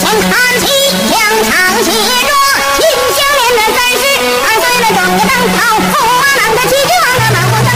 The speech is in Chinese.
前看齐，将长写着秦香莲的三十二岁了，壮个当朝驸马郎的骑君王的满皇上，